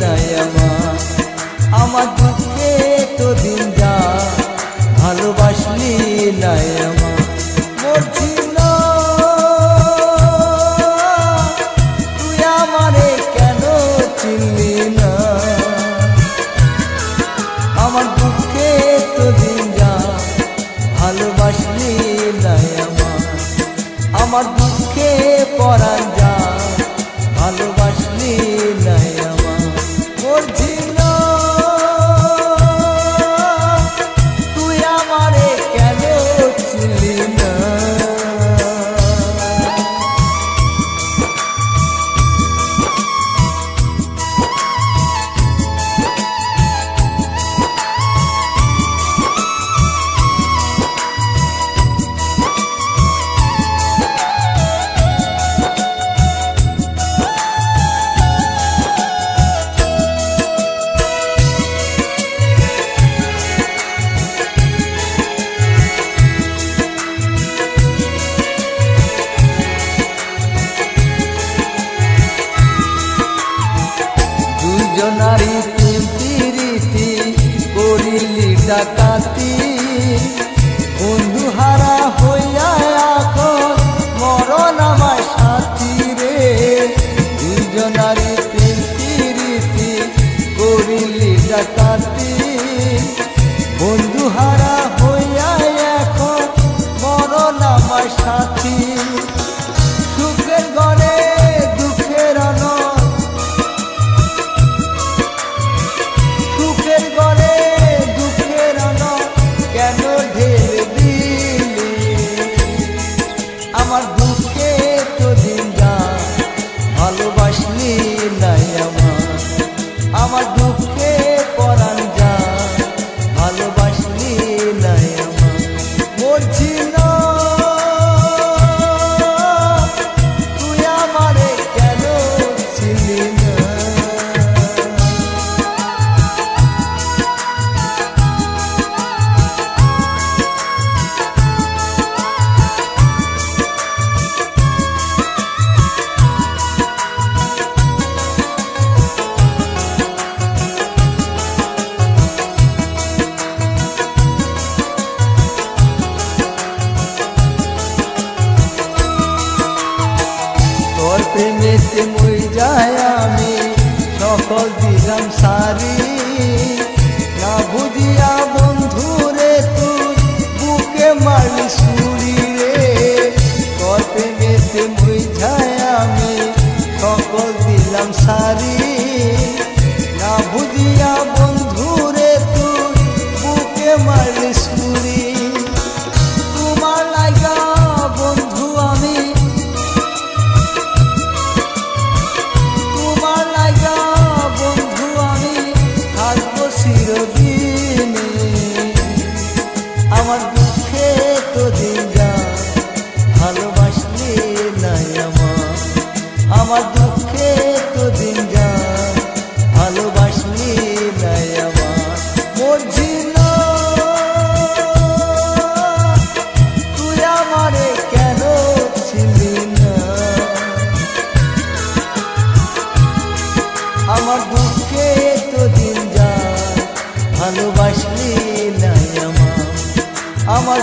নাই আমার দুঃখে তো দিন যা ভালোবাসলি নাই করিলি ডাকাতি। বন্ধু হারা হইয়া এখন মরণ আমার সাথী রে। দুজনারি তিরিতি করিলি ডাকাতি। বন্ধু হারা হইয়া এখন মরণ আমার সাথী। আমার। আমার করদিলাম সারি, না বুঝিয়া বন্ধুরে তুই, বুকে মারলি সুরি রে। তোর প্রেমেতে বুঝায় আমি, সকল দিলাম সারি, না বুঝিয়া আমার দুঃখে তো দিন যা ভালোবাসলি নাই আমার মর্জিল তুই আমারে কেন ছিলি না? আমার দুঃখে তো দিন যা ভালোবাসলি নাই আমার। আমার